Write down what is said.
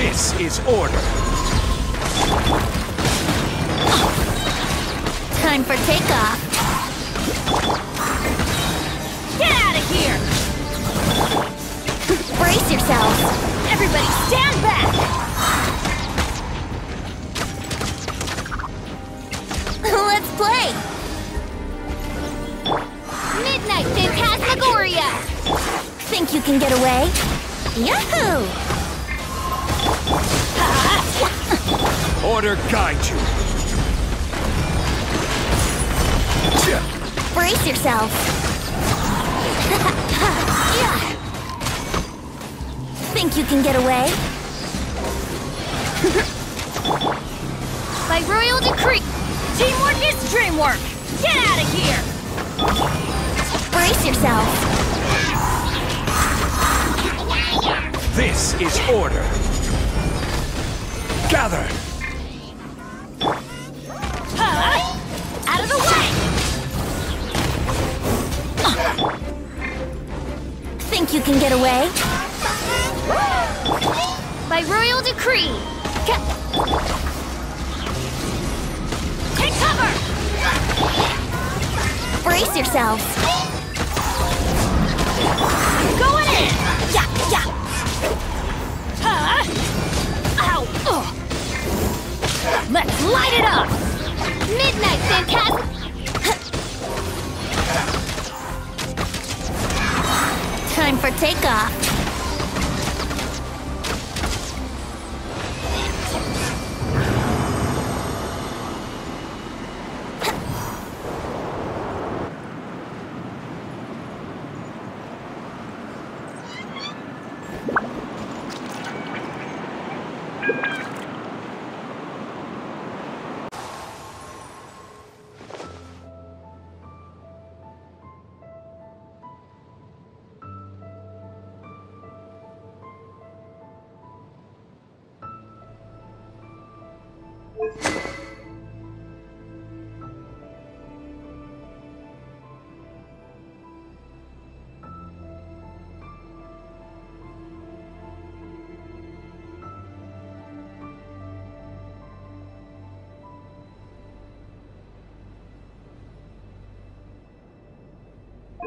is order. Time for takeoff. Get out of here! Brace yourselves. Everybody stand back! Let's play. Midnight Phantasmagoria! Think you can get away? Yahoo! Order guide you. Brace yourself. Think you can get away? By royal decree, teamwork is dreamwork! Get out of here! Brace yourself. This is order. Gather. Huh? Out of the way! Think you can get away? By royal decree, ca- take cover! Brace yourselves. Going in! Yeah, yeah. Huh? Light it up! Midnight. Time for takeoff.